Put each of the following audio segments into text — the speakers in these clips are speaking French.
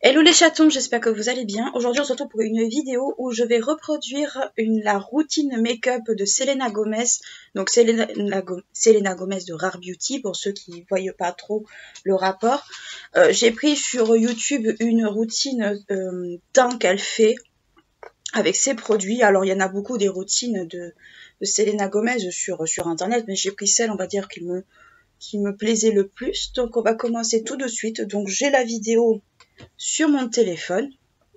Hello les chatons, j'espère que vous allez bien. Aujourd'hui on se retrouve pour une vidéo où je vais reproduire la routine make-up de Selena Gomez. Donc Selena, Selena, Gomez de Rare Beauty pour ceux qui ne voient pas trop le rapport. Euh, j'ai pris sur YouTube une routine euh, teint qu'elle fait avec ses produits. Alors il y en a beaucoup des routines de, Selena Gomez sur, sur internet, mais j'ai pris celle on va dire qui me, qui me plaisait le plus. Donc on va commencer tout de suite. Donc j'ai la vidéo sur mon téléphone.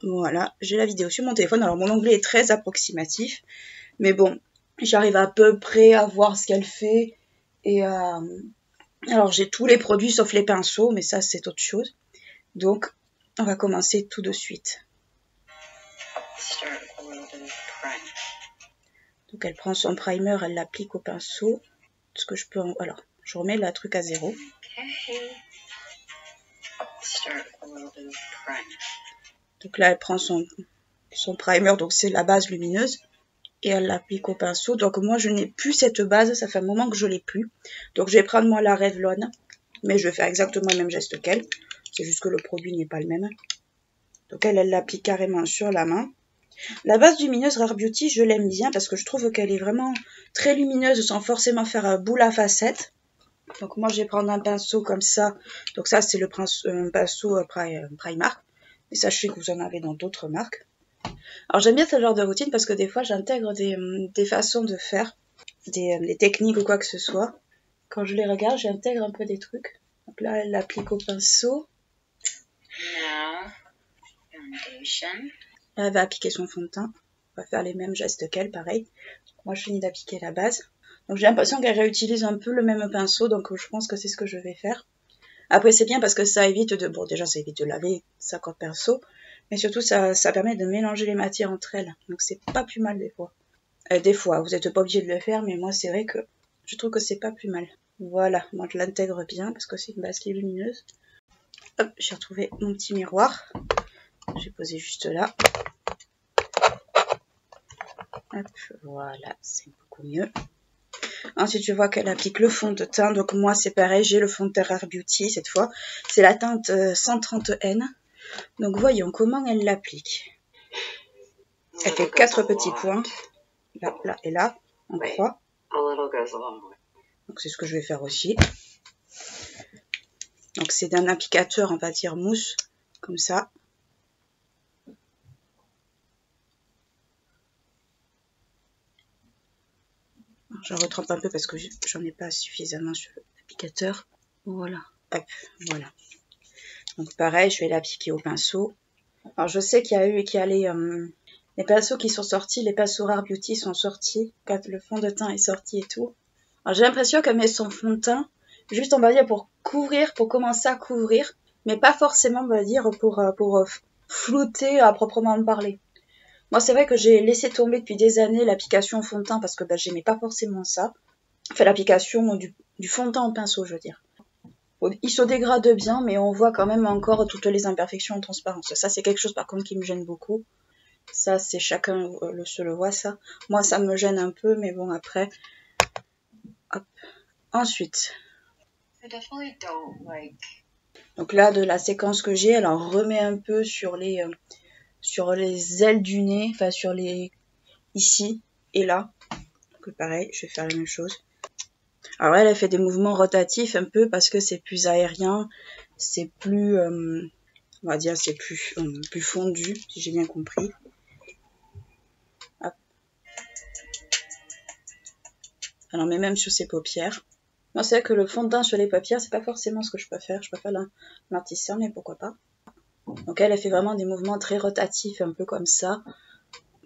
Voilà, j'ai la vidéo sur mon téléphone. Alors mon anglais est très approximatif, mais bon, j'arrive à peu près à voir ce qu'elle fait. Et euh, alors j'ai tous les produits sauf les pinceaux, mais ça c'est autre chose. Donc on va commencer tout de suite. Donc elle prend son primer, elle l'applique au pinceau. Ce que je peux alors je remets le truc à zéro. Donc là, elle prend son, son primer, donc c'est la base lumineuse, et elle l'applique au pinceau. Donc moi, je n'ai plus cette base, ça fait un moment que je l'ai plus. Donc je vais prendre moi la Revlon, mais je vais faire exactement le même geste qu'elle. C'est juste que le produit n'est pas le même. Donc elle, elle l'applique carrément sur la main. La base lumineuse Rare Beauty, je l'aime bien parce que je trouve qu'elle est vraiment très lumineuse sans forcément faire boule à facette. Donc moi je vais prendre un pinceau comme ça. Donc ça c'est le pinceau euh, Primark. Et sachez que vous en avez dans d'autres marques. Alors j'aime bien ce genre de routine parce que des fois j'intègre des, euh, façons de faire, des, euh, des, techniques ou quoi que ce soit. Quand je les regarde, j'intègre un peu des trucs. Donc là elle l'applique au pinceau. Elle va appliquer son fond de teint. On va faire les mêmes gestes qu'elle, pareil. Moi je finis d'appliquer la base. Donc j'ai l'impression qu'elle réutilise un peu le même pinceau, donc je pense que c'est ce que je vais faire. Après c'est bien parce que ça évite de, bon déjà ça évite de laver sa cote pinceau, mais surtout ça, ça permet de mélanger les matières entre elles, donc c'est pas plus mal des fois. Euh, des fois, vous n'êtes pas obligé de le faire, mais moi c'est vrai que je trouve que c'est pas plus mal. Voilà, moi je l'intègre bien parce que c'est une base qui est lumineuse. Hop, j'ai retrouvé mon petit miroir. J'ai posé juste là. Hop, voilà, c'est beaucoup mieux. Ensuite, je vois qu'elle applique le fond de teint. Donc moi, c'est pareil, j'ai le fond de teint Rare Beauty cette fois. C'est la teinte 130N. Euh, Donc voyons comment elle l'applique. Elle fait quatre petits points. Là, là et là, en croix. Donc c'est ce que je vais faire aussi. Donc c'est d'un applicateur, on va dire mousse, comme ça. Je retrempe un peu parce que j'en ai pas suffisamment sur l'applicateur. Voilà. Hop, voilà. Donc pareil, je vais l'appliquer au pinceau. Alors je sais qu'il y a eu qu'il y a les, euh, les pinceaux qui sont sortis, les pinceaux Rare Beauty sont sortis quand le fond de teint est sorti et tout. Alors j'ai l'impression qu'elle met son fond de teint juste on va dire pour couvrir, pour commencer à couvrir, mais pas forcément on va dire pour, euh, euh, flouter à proprement parler. Moi, c'est vrai que j'ai laissé tomber depuis des années l'application fond de teint parce que bah, j'aimais pas forcément ça. Enfin, l'application du, fond de teint en pinceau, je veux dire. Il se dégrade bien, mais on voit quand même encore toutes les imperfections en transparence. Ça, c'est quelque chose par contre qui me gêne beaucoup. Ça, c'est chacun le, se le voit, ça. Moi, ça me gêne un peu, mais bon, après. Hop. Ensuite. Donc là, de la séquence que j'ai, elle en remet un peu sur les, euh, sur les ailes du nez, enfin sur les ici et là. Donc pareil, je vais faire la même chose. Alors elle, elle fait des mouvements rotatifs un peu parce que c'est plus aérien, c'est plus, euh, on va dire, c'est plus, euh, plus fondu, si j'ai bien compris. Alors mais même sur ses paupières. Moi c'est vrai que le fond de teint sur les paupières, c'est pas forcément ce que je faire. Je préfère l'intisseur, mais pourquoi pas. Donc elle, a fait vraiment des mouvements très rotatifs, un peu comme ça.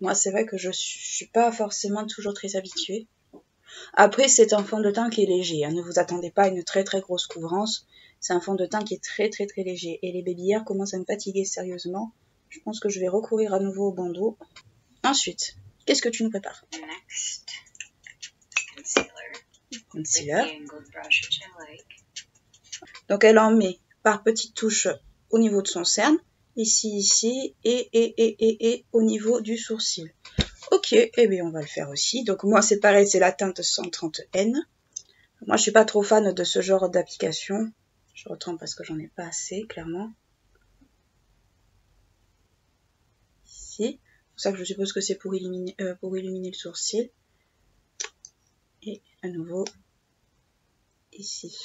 Moi, c'est vrai que je suis pas forcément toujours très habituée. Après, c'est un fond de teint qui est léger. Hein. Ne vous attendez pas à une très très grosse couvrance. C'est un fond de teint qui est très très très léger. Et les babyères commencent à me fatiguer sérieusement. Je pense que je vais recourir à nouveau au bandeau. Ensuite, qu'est-ce que tu nous prépares? Next, concealer. Donc elle en met par petites touches au niveau de son cerne, ici, ici, et, et, et, et, et au niveau du sourcil. Ok, et eh bien on va le faire aussi. Donc moi c'est pareil, c'est la teinte 130N. Moi je suis pas trop fan de ce genre d'application. Je retrempe parce que j'en ai pas assez, clairement. Ici. C'est pour ça que je suppose que c'est pour, illuminer, euh, pour illuminer le sourcil. Et à nouveau, ici.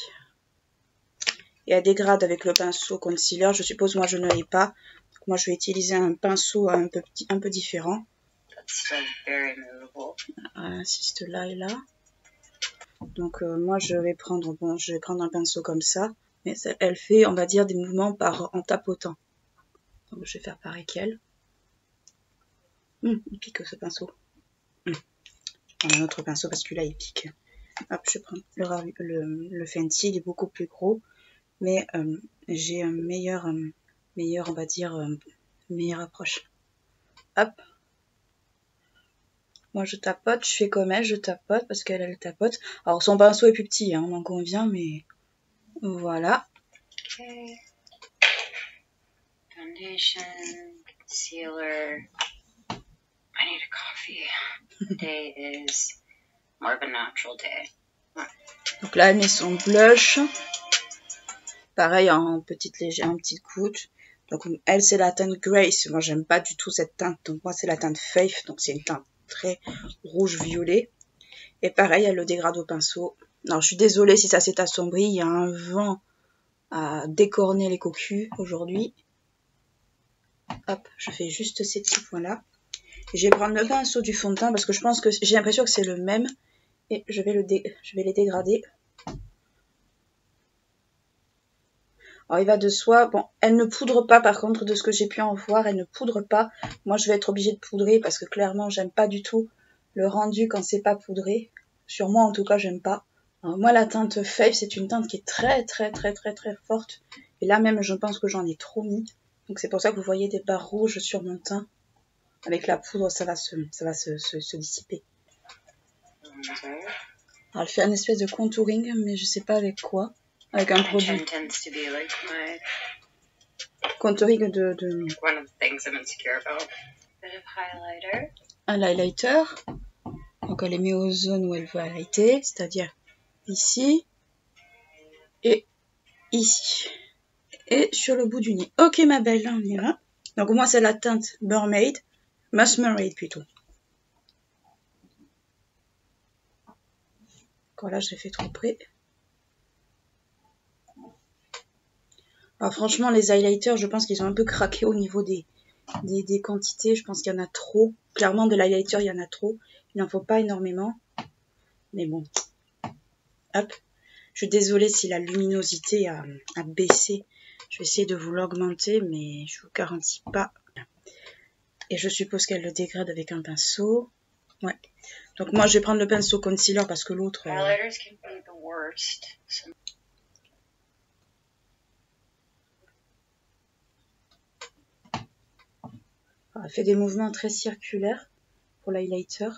Et à dégrade avec le pinceau concealer, je suppose moi je ne l'ai pas. moi je vais utiliser un pinceau un peu, un peu différent. Voilà, là et là. Donc euh, moi je vais prendre bon, je vais prendre un pinceau comme ça, mais elle fait on va dire des mouvements par en tapotant. Donc je vais faire pareil qu'elle. Hum, il pique ce pinceau. Hum. Prends un autre pinceau parce que là il pique. Hop, je prends le, le, le Fenty, il est beaucoup plus gros, mais euh, j'ai un meilleur, euh, meilleur, on va dire, meilleure approche. Hop, moi, je tapote, je fais comme elle, je tapote parce qu'elle, elle tapote. Alors, son pinceau est plus petit, hein, on en convient, mais voilà. Okay. Foundation, concealer. I need a coffee. Day is more of a natural day. Donc là, elle met son blush. Pareil, en petite légère, en petite couche. Donc elle, c'est la teinte Grace. Moi, j'aime pas du tout cette teinte. Donc moi, c'est la teinte Faith. Donc c'est une teinte très rouge-violet. Et pareil, elle le dégrade au pinceau. Alors, je suis désolée si ça s'est assombri. Il y a un vent à décorner les cocus aujourd'hui. Hop, je fais juste ces petits points-là. Je vais prendre le pinceau du fond de teint parce que je pense que j'ai l'impression que c'est le même. Et je vais, le je vais les dégrader. Alors il va de soi, bon, elle ne poudre pas par contre de ce que j'ai pu en voir, elle ne poudre pas. Moi je vais être obligée de poudrer parce que clairement j'aime pas du tout le rendu quand c'est pas poudré. Sur moi en tout cas j'aime pas. moi la teinte Fave c'est une teinte qui est très très très très très forte. Et là même je pense que j'en ai trop mis. Donc c'est pour ça que vous voyez des barres rouges sur mon teint. Avec la poudre ça va se, ça va se, se, dissiper. Alors elle fait un espèce de contouring mais je sais pas avec quoi avec un produit. Contouring de, de... Un highlighter. Donc elle les met aux zones où elle veut highlighter, c'est-à-dire ici et ici. Et sur le bout du nez. Ok ma belle, on y va. Donc moi c'est la teinte Mermaid, Musmerade plutôt. Encore là je l'ai fait trop près. Alors franchement, les highlighters, je pense qu'ils ont un peu craqué au niveau des, des, quantités. Je pense qu'il y en a trop. Clairement, de l'highlighter, il y en a trop. Il n'en faut pas énormément. Mais bon. Hop. Je suis désolée si la luminosité a, a baissé. Je vais essayer de vous l'augmenter, mais je vous garantis pas. Et je suppose qu'elle le dégrade avec un pinceau. Ouais. Donc moi, je vais prendre le pinceau concealer parce que l'autre... Euh, Elle fait des mouvements très circulaires pour l'highlighter.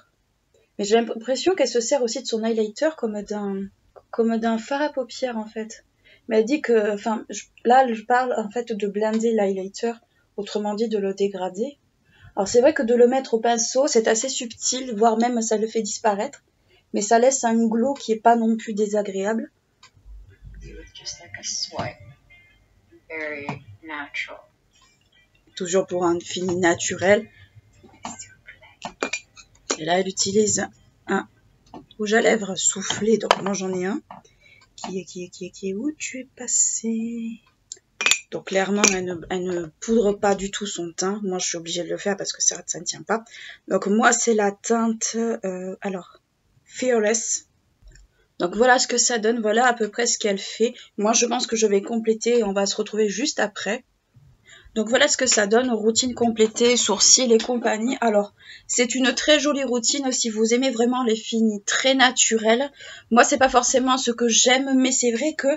Mais j'ai l'impression qu'elle se sert aussi de son highlighter comme d'un comme d'un fard à paupières en fait. Mais elle dit que, enfin, là je parle en fait de blender l'highlighter, autrement dit de le dégrader. Alors c'est vrai que de le mettre au pinceau, c'est assez subtil, voire même ça le fait disparaître, mais ça laisse un glow qui est pas non plus désagréable. Very natural toujours pour un fini naturel. Et là, elle utilise un rouge à lèvres soufflé. Donc moi, j'en ai un. Qui est, qui qui est, qui est où tu es passé? Donc clairement, elle ne, poudre pas du tout son teint. Moi, je suis obligée de le faire parce que ça, ne tient pas. Donc moi, c'est la teinte, euh, alors, Fearless. Donc voilà ce que ça donne, voilà à peu près ce qu'elle fait. Moi je pense que je vais compléter on va se retrouver juste après. Donc voilà ce que ça donne, routine complétée, sourcils et compagnie. Alors, c'est une très jolie routine si vous aimez vraiment les finis très naturels. Moi, c'est pas forcément ce que j'aime, mais c'est vrai que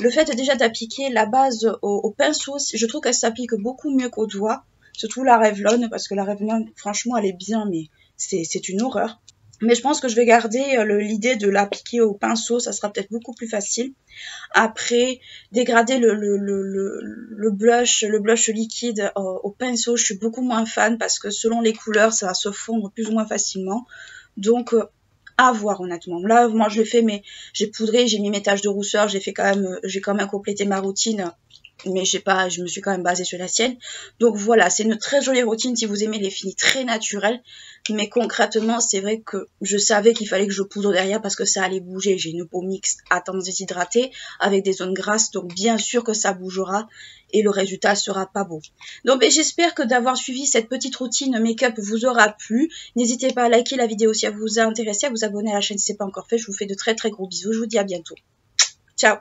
le fait déjà d'appliquer la base au, pinceau, je trouve qu'elle s'applique beaucoup mieux qu'au doigt. Surtout la Revlon, parce que la Revlon, franchement, elle est bien, mais c'est une horreur. Mais je pense que je vais garder euh, l'idée de l'appliquer au pinceau, ça sera peut-être beaucoup plus facile. Après, dégrader le, blush, le blush liquide au, pinceau, je suis beaucoup moins fan parce que selon les couleurs, ça va se fondre plus ou moins facilement. Donc, euh, à voir honnêtement. Là, moi je l'ai fait, mais j'ai poudré, j'ai mis mes taches de rousseur, j'ai fait quand euh, j'ai quand même complété ma routine mais j'ai pas, je me suis quand même basée sur la sienne. Donc voilà, c'est une très jolie routine si vous aimez les finis très naturels. Mais concrètement, c'est vrai que je savais qu'il fallait que je poudre derrière parce que ça allait bouger. J'ai une peau mixte à tendance déshydratée avec des zones grasses, donc bien sûr que ça bougera et le résultat sera pas beau. Donc ben, j'espère que d'avoir suivi cette petite routine make-up vous aura plu. N'hésitez pas à liker la vidéo si elle vous a intéressé, à vous abonner à la chaîne si ce n'est pas encore fait. Je vous fais de très très gros bisous. Je vous dis à bientôt. Ciao